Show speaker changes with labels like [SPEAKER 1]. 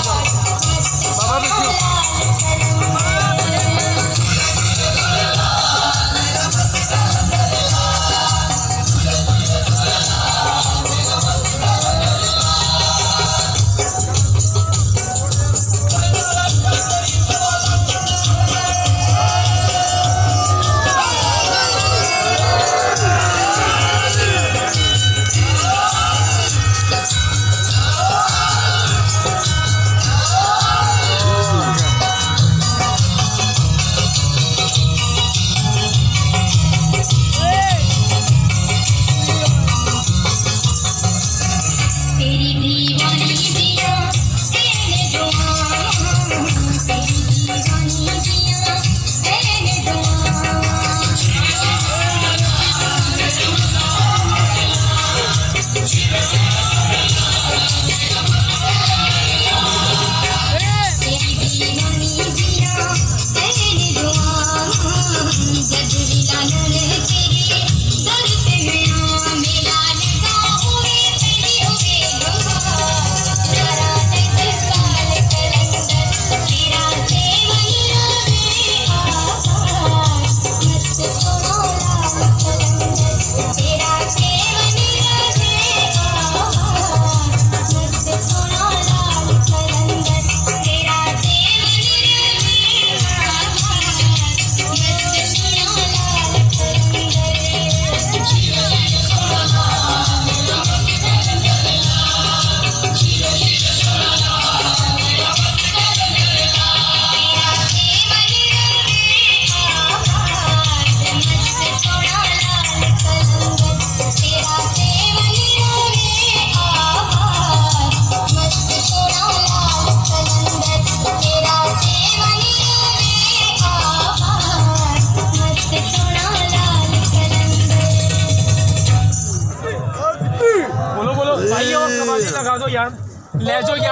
[SPEAKER 1] Thank you. यार। ले जाओ यार।